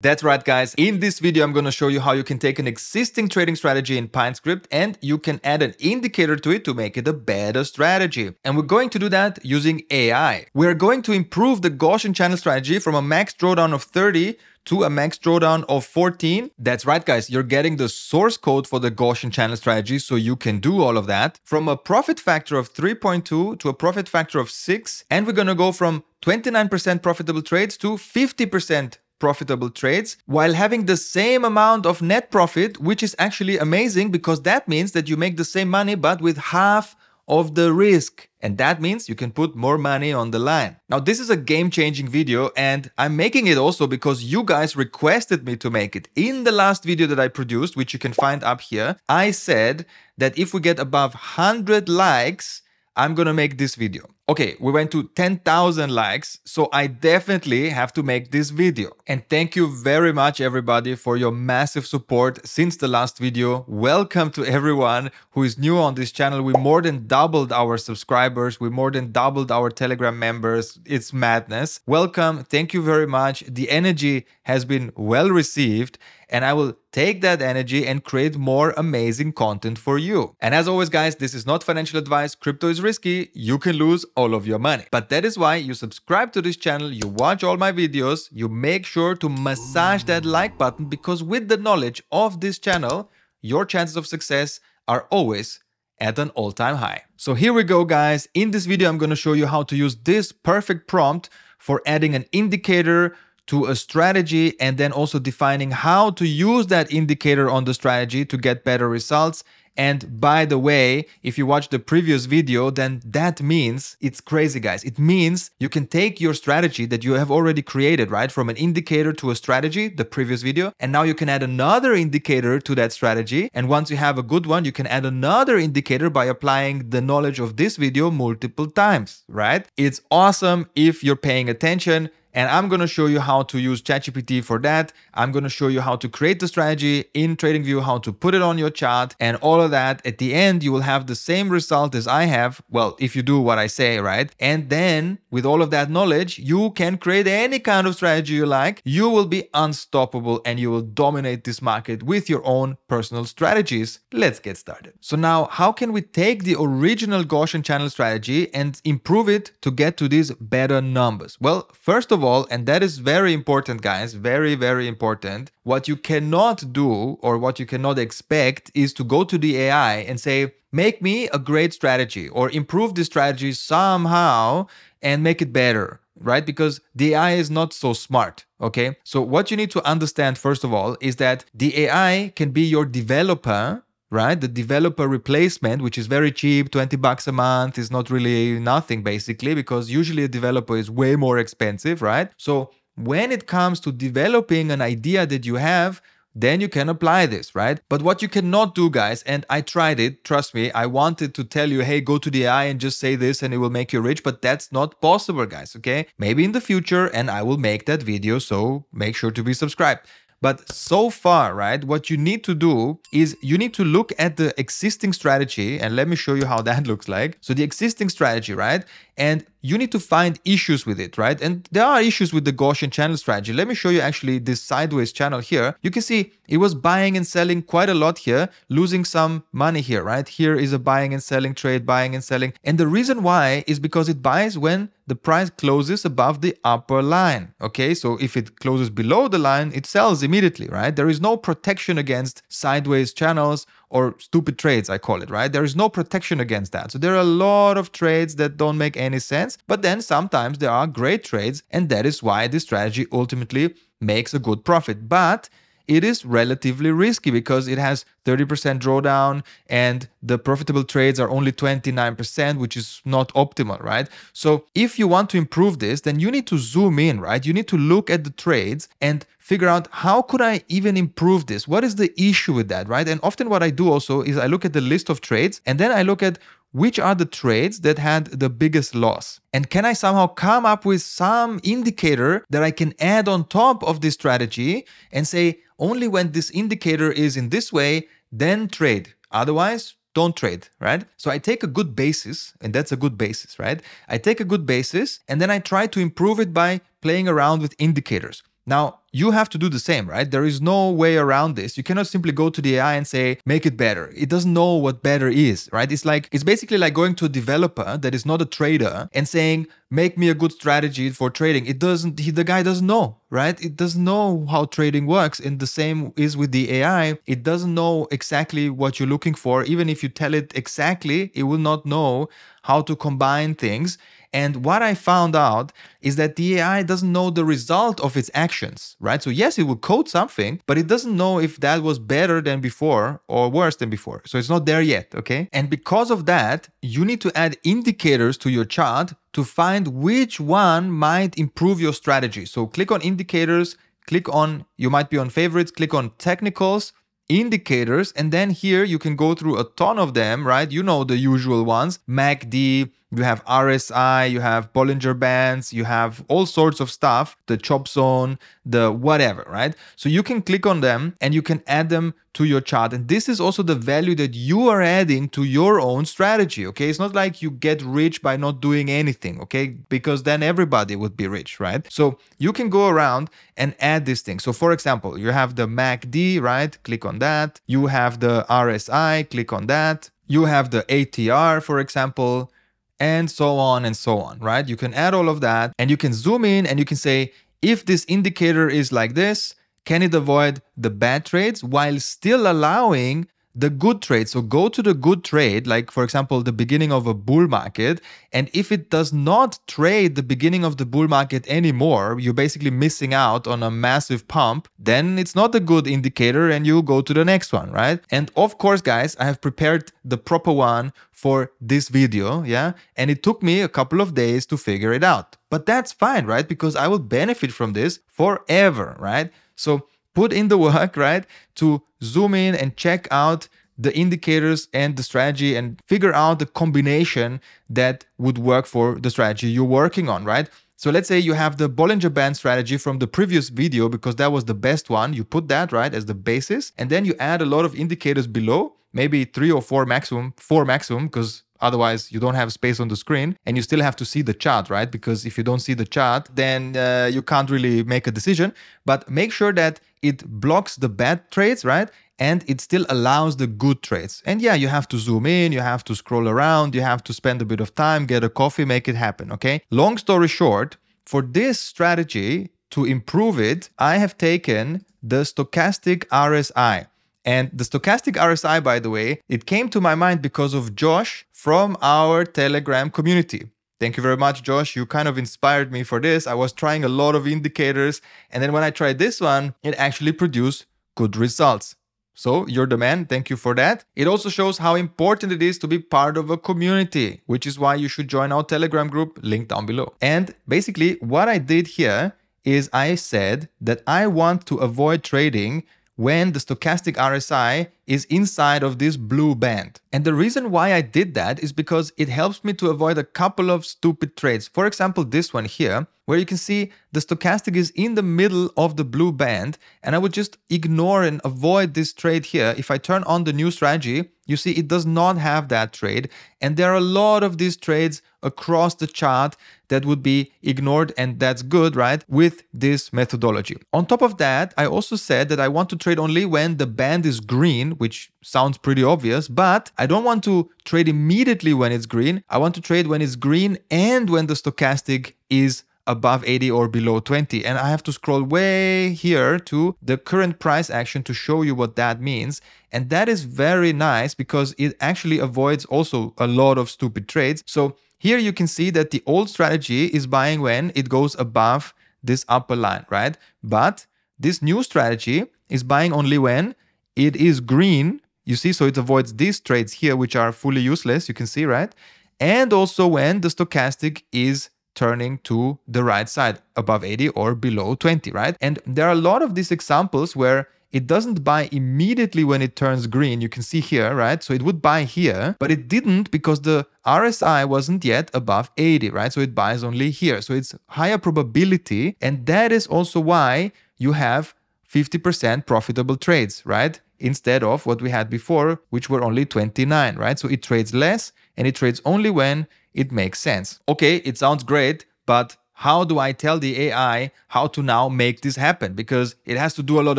That's right, guys. In this video, I'm going to show you how you can take an existing trading strategy in PineScript and you can add an indicator to it to make it a better strategy. And we're going to do that using AI. We're going to improve the Gaussian channel strategy from a max drawdown of 30 to a max drawdown of 14. That's right, guys. You're getting the source code for the Gaussian channel strategy, so you can do all of that. From a profit factor of 3.2 to a profit factor of 6. And we're going to go from 29% profitable trades to 50% profitable trades while having the same amount of net profit, which is actually amazing because that means that you make the same money but with half of the risk. And that means you can put more money on the line. Now, this is a game changing video, and I'm making it also because you guys requested me to make it. In the last video that I produced, which you can find up here, I said that if we get above 100 likes, I'm gonna make this video. Okay, we went to 10,000 likes, so I definitely have to make this video. And thank you very much everybody for your massive support since the last video. Welcome to everyone who is new on this channel. We more than doubled our subscribers. We more than doubled our Telegram members. It's madness. Welcome. Thank you very much. The energy has been well received and I will take that energy and create more amazing content for you. And as always, guys, this is not financial advice. Crypto is risky. You can lose all of your money. But that is why you subscribe to this channel, you watch all my videos, you make sure to massage that like button because with the knowledge of this channel, your chances of success are always at an all-time high. So here we go, guys. In this video, I'm going to show you how to use this perfect prompt for adding an indicator to a strategy and then also defining how to use that indicator on the strategy to get better results. And by the way, if you watch the previous video, then that means it's crazy, guys. It means you can take your strategy that you have already created, right? From an indicator to a strategy, the previous video. And now you can add another indicator to that strategy. And once you have a good one, you can add another indicator by applying the knowledge of this video multiple times, right? It's awesome if you're paying attention and I'm going to show you how to use ChatGPT for that. I'm going to show you how to create the strategy in TradingView, how to put it on your chart and all of that. At the end, you will have the same result as I have. Well, if you do what I say, right? And then with all of that knowledge, you can create any kind of strategy you like. You will be unstoppable and you will dominate this market with your own personal strategies. Let's get started. So now, how can we take the original Gaussian channel strategy and improve it to get to these better numbers? Well, first of all, all, and that is very important, guys, very, very important. What you cannot do or what you cannot expect is to go to the AI and say, make me a great strategy or improve the strategy somehow and make it better right? Because the AI is not so smart, okay? So what you need to understand first of all is that the AI can be your developer right? The developer replacement, which is very cheap, 20 bucks a month, is not really nothing basically, because usually a developer is way more expensive, right? So when it comes to developing an idea that you have, then you can apply this, right? But what you cannot do, guys, and I tried it, trust me, I wanted to tell you, hey, go to the AI and just say this and it will make you rich, but that's not possible, guys, okay? Maybe in the future, and I will make that video, so make sure to be subscribed. But so far, right, what you need to do is you need to look at the existing strategy and let me show you how that looks like. So the existing strategy, right? And you need to find issues with it, right? And there are issues with the Gaussian channel strategy. Let me show you actually this sideways channel here. You can see it was buying and selling quite a lot here, losing some money here, right? Here is a buying and selling trade, buying and selling. And the reason why is because it buys when the price closes above the upper line. Okay, so if it closes below the line, it sells immediately, right? There is no protection against sideways channels or stupid trades, I call it, right? There is no protection against that. So there are a lot of trades that don't make any sense, but then sometimes there are great trades, and that is why this strategy ultimately makes a good profit. But it is relatively risky because it has 30% drawdown and the profitable trades are only 29%, which is not optimal, right? So if you want to improve this, then you need to zoom in, right? You need to look at the trades and figure out how could I even improve this? What is the issue with that, right? And often what I do also is I look at the list of trades and then I look at which are the trades that had the biggest loss? And can I somehow come up with some indicator that I can add on top of this strategy and say, only when this indicator is in this way, then trade. Otherwise, don't trade, right? So I take a good basis, and that's a good basis, right? I take a good basis and then I try to improve it by playing around with indicators. Now, you have to do the same, right? There is no way around this. You cannot simply go to the AI and say, make it better. It doesn't know what better is, right? It's like, it's basically like going to a developer that is not a trader and saying, make me a good strategy for trading. It doesn't, he, the guy doesn't know, right? It doesn't know how trading works. And the same is with the AI. It doesn't know exactly what you're looking for. Even if you tell it exactly, it will not know how to combine things. And what I found out is that the AI doesn't know the result of its actions, right? So yes, it will code something, but it doesn't know if that was better than before or worse than before. So it's not there yet, okay? And because of that, you need to add indicators to your chart to find which one might improve your strategy. So click on indicators, click on, you might be on favorites, click on technicals, indicators and then here you can go through a ton of them right you know the usual ones macd you have RSI, you have Bollinger Bands, you have all sorts of stuff, the chop zone, the whatever, right? So you can click on them and you can add them to your chart. And this is also the value that you are adding to your own strategy, okay? It's not like you get rich by not doing anything, okay? Because then everybody would be rich, right? So you can go around and add these things. So for example, you have the MACD, right? Click on that. You have the RSI, click on that. You have the ATR, for example and so on and so on, right? You can add all of that and you can zoom in and you can say, if this indicator is like this, can it avoid the bad trades while still allowing the good trade. So go to the good trade, like for example, the beginning of a bull market. And if it does not trade the beginning of the bull market anymore, you're basically missing out on a massive pump, then it's not a good indicator and you go to the next one, right? And of course, guys, I have prepared the proper one for this video, yeah? And it took me a couple of days to figure it out. But that's fine, right? Because I will benefit from this forever, right? So put in the work, right, to zoom in and check out the indicators and the strategy and figure out the combination that would work for the strategy you're working on, right? So let's say you have the Bollinger Band strategy from the previous video because that was the best one. You put that, right, as the basis, and then you add a lot of indicators below, maybe three or four maximum, four maximum, because Otherwise, you don't have space on the screen and you still have to see the chart, right? Because if you don't see the chart, then uh, you can't really make a decision. But make sure that it blocks the bad trades, right? And it still allows the good trades. And yeah, you have to zoom in, you have to scroll around, you have to spend a bit of time, get a coffee, make it happen, okay? Long story short, for this strategy, to improve it, I have taken the stochastic RSI. And the stochastic RSI, by the way, it came to my mind because of Josh from our Telegram community. Thank you very much, Josh. You kind of inspired me for this. I was trying a lot of indicators. And then when I tried this one, it actually produced good results. So you're the man. Thank you for that. It also shows how important it is to be part of a community, which is why you should join our Telegram group, link down below. And basically, what I did here is I said that I want to avoid trading when the stochastic RSI is inside of this blue band. And the reason why I did that is because it helps me to avoid a couple of stupid trades. For example, this one here, where you can see the stochastic is in the middle of the blue band and I would just ignore and avoid this trade here. If I turn on the new strategy, you see it does not have that trade and there are a lot of these trades across the chart that would be ignored and that's good, right, with this methodology. On top of that, I also said that I want to trade only when the band is green, which sounds pretty obvious, but I don't want to trade immediately when it's green. I want to trade when it's green and when the stochastic is above 80 or below 20. And I have to scroll way here to the current price action to show you what that means. And that is very nice because it actually avoids also a lot of stupid trades. So here you can see that the old strategy is buying when it goes above this upper line, right? But this new strategy is buying only when it is green. You see, so it avoids these trades here, which are fully useless, you can see, right? And also when the stochastic is turning to the right side above 80 or below 20, right? And there are a lot of these examples where it doesn't buy immediately when it turns green. You can see here, right? So it would buy here, but it didn't because the RSI wasn't yet above 80, right? So it buys only here. So it's higher probability. And that is also why you have 50% profitable trades, right? Instead of what we had before, which were only 29, right? So it trades less and it trades only when it makes sense. Okay, it sounds great, but how do I tell the AI how to now make this happen? Because it has to do a lot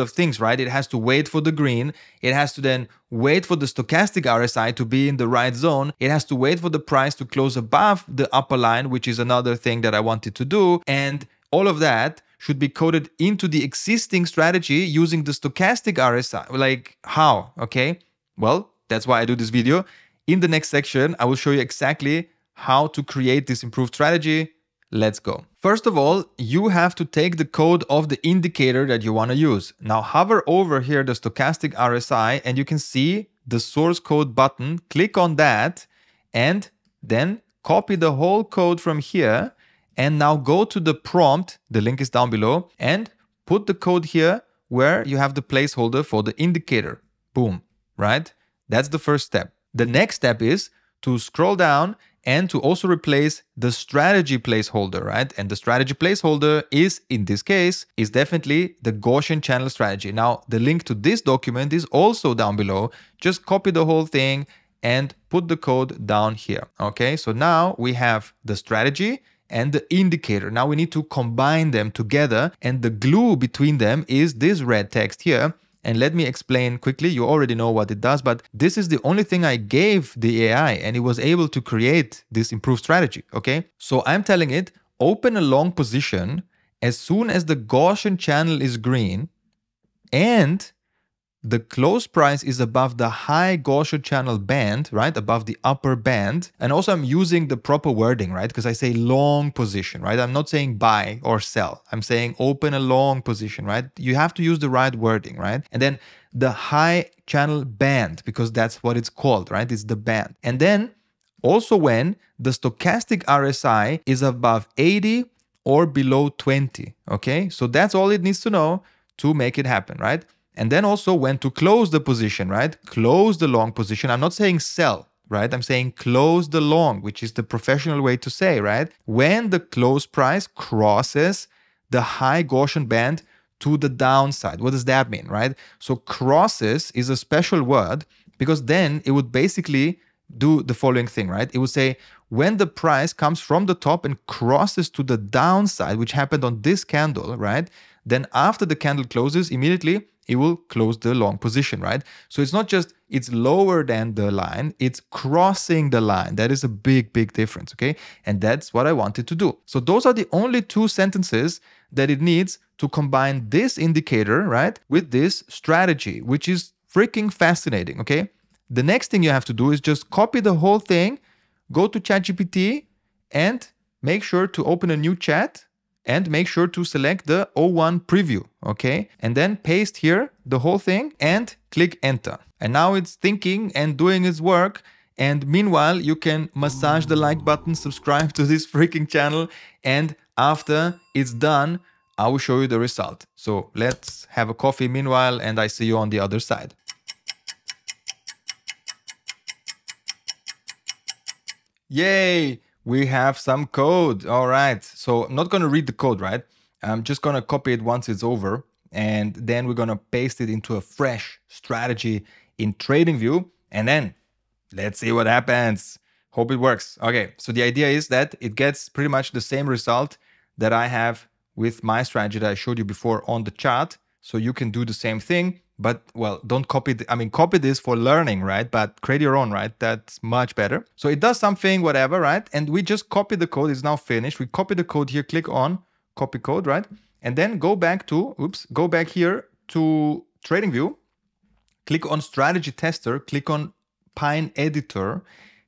of things, right? It has to wait for the green. It has to then wait for the stochastic RSI to be in the right zone. It has to wait for the price to close above the upper line, which is another thing that I wanted to do. And all of that should be coded into the existing strategy using the stochastic RSI. Like how? Okay. Well, that's why I do this video. In the next section, I will show you exactly how to create this improved strategy Let's go. First of all, you have to take the code of the indicator that you want to use. Now hover over here the stochastic RSI and you can see the source code button. Click on that and then copy the whole code from here and now go to the prompt, the link is down below, and put the code here where you have the placeholder for the indicator. Boom, right? That's the first step. The next step is to scroll down and to also replace the strategy placeholder, right? And the strategy placeholder is, in this case, is definitely the Gaussian channel strategy. Now, the link to this document is also down below. Just copy the whole thing and put the code down here, okay? So now we have the strategy and the indicator. Now we need to combine them together and the glue between them is this red text here and let me explain quickly. You already know what it does, but this is the only thing I gave the AI and it was able to create this improved strategy. Okay. So I'm telling it open a long position as soon as the Gaussian channel is green and the close price is above the high Gaussian channel band, right? Above the upper band. And also I'm using the proper wording, right? Because I say long position, right? I'm not saying buy or sell. I'm saying open a long position, right? You have to use the right wording, right? And then the high channel band, because that's what it's called, right? It's the band. And then also when the stochastic RSI is above 80 or below 20, okay? So that's all it needs to know to make it happen, right? And then also when to close the position, right? Close the long position. I'm not saying sell, right? I'm saying close the long, which is the professional way to say, right? When the close price crosses the high Gaussian band to the downside. What does that mean, right? So crosses is a special word because then it would basically do the following thing, right? It would say when the price comes from the top and crosses to the downside, which happened on this candle, right? Then after the candle closes, immediately it will close the long position, right? So it's not just it's lower than the line, it's crossing the line. That is a big, big difference, okay? And that's what I wanted to do. So those are the only two sentences that it needs to combine this indicator, right, with this strategy, which is freaking fascinating, okay? The next thing you have to do is just copy the whole thing, go to ChatGPT and make sure to open a new chat and make sure to select the O1 preview, okay? And then paste here the whole thing and click enter. And now it's thinking and doing its work. And meanwhile, you can massage the like button, subscribe to this freaking channel. And after it's done, I will show you the result. So let's have a coffee meanwhile, and I see you on the other side. Yay! We have some code. All right. So I'm not going to read the code, right? I'm just going to copy it once it's over. And then we're going to paste it into a fresh strategy in TradingView. And then let's see what happens. Hope it works. Okay. So the idea is that it gets pretty much the same result that I have with my strategy that I showed you before on the chart. So you can do the same thing but well don't copy The, i mean copy this for learning right? But create your own right? That's much better. So it does something whatever right? And we just copy the code. It's now finished. We copy the code here. Click on copy code right? And then go back to oops go back here to TradingView. click on strategy tester. Click on pine editor.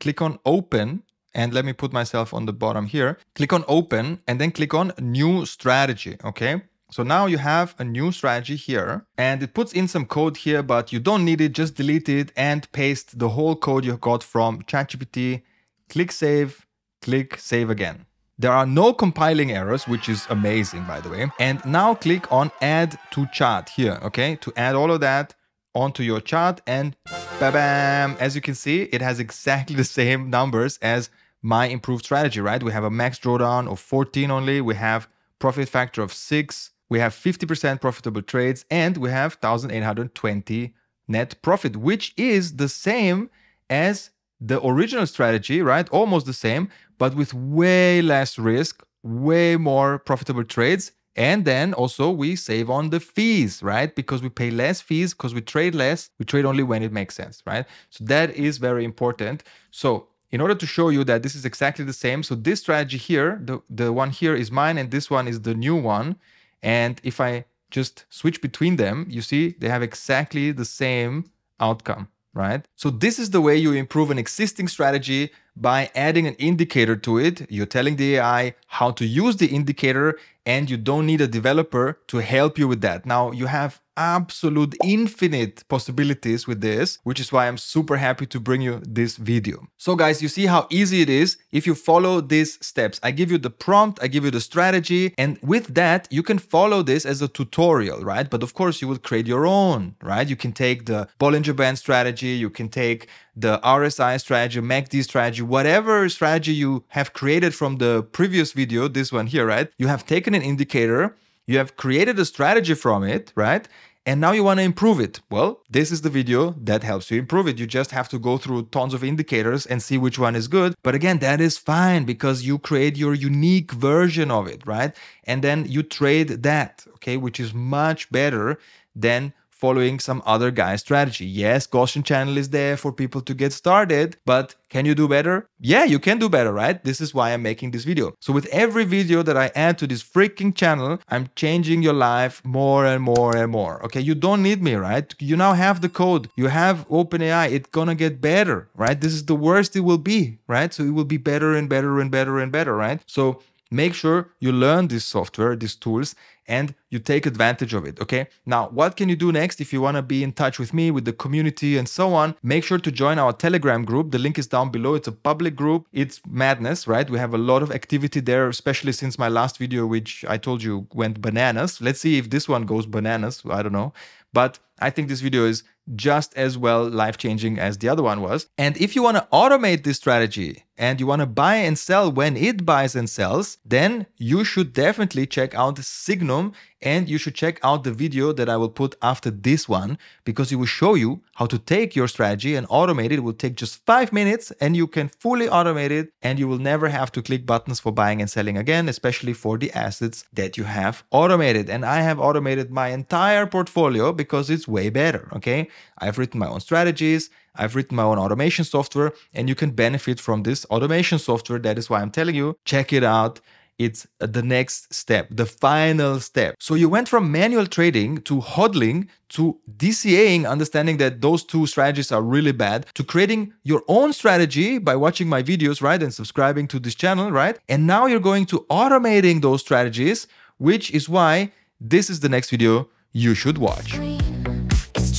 Click on open. And let me put myself on the bottom here. Click on open and then click on new strategy okay so now you have a new strategy here and it puts in some code here, but you don't need it. Just delete it and paste the whole code you got from ChatGPT. Click save, click save again. There are no compiling errors, which is amazing, by the way. And now click on add to chart here, okay? To add all of that onto your chart and bam, as you can see, it has exactly the same numbers as my improved strategy, right? We have a max drawdown of 14 only. We have profit factor of six we have 50% profitable trades, and we have 1,820 net profit, which is the same as the original strategy, right? Almost the same, but with way less risk, way more profitable trades and then also we save on the fees, right? Because we pay less fees because we trade less. We trade only when it makes sense, right? So that is very important. So in order to show you that this is exactly the same, so this strategy here, the, the one here is mine and this one is the new one. And if I just switch between them, you see they have exactly the same outcome right? So this is the way you improve an existing strategy by adding an indicator to it. You're telling the AI how to use the indicator and you don't need a developer to help you with that. Now you have absolute infinite possibilities with this, which is why I'm super happy to bring you this video. So guys, you see how easy it is if you follow these steps. I give you the prompt, I give you the strategy, and with that, you can follow this as a tutorial, right? But of course, you will create your own, right? You can take the Bollinger Band strategy, you can take the RSI strategy, MACD strategy, whatever strategy you have created from the previous video, this one here, right? You have taken an indicator, you have created a strategy from it, right? And now you want to improve it. Well, this is the video that helps you improve it. You just have to go through tons of indicators and see which one is good. But again, that is fine because you create your unique version of it, right? And then you trade that, okay, which is much better than following some other guy's strategy. Yes, Gaussian channel is there for people to get started, but can you do better? Yeah, you can do better, right? This is why I'm making this video. So with every video that I add to this freaking channel, I'm changing your life more and more and more. Okay, you don't need me, right? You now have the code. You have OpenAI. It's gonna get better, right? This is the worst it will be, right? So it will be better and better and better and better, right? So make sure you learn this software, these tools, and you take advantage of it. Okay. Now, what can you do next if you want to be in touch with me, with the community, and so on? Make sure to join our Telegram group. The link is down below. It's a public group. It's madness, right? We have a lot of activity there, especially since my last video, which I told you went bananas. Let's see if this one goes bananas. I don't know. But I think this video is just as well life changing as the other one was. And if you want to automate this strategy and you want to buy and sell when it buys and sells, then you should definitely check out Signum and you should check out the video that I will put after this one because it will show you how to take your strategy and automate it. It will take just five minutes and you can fully automate it and you will never have to click buttons for buying and selling again, especially for the assets that you have automated. And I have automated my entire portfolio because it's way better. Okay. I've written my own strategies. I've written my own automation software and you can benefit from this automation software. That is why I'm telling you, check it out it's the next step, the final step. So you went from manual trading to hodling to DCAing, understanding that those two strategies are really bad, to creating your own strategy by watching my videos, right? And subscribing to this channel, right? And now you're going to automating those strategies, which is why this is the next video you should watch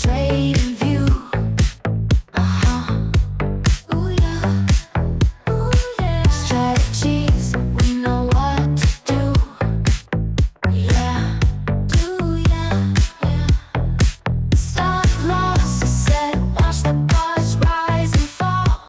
trading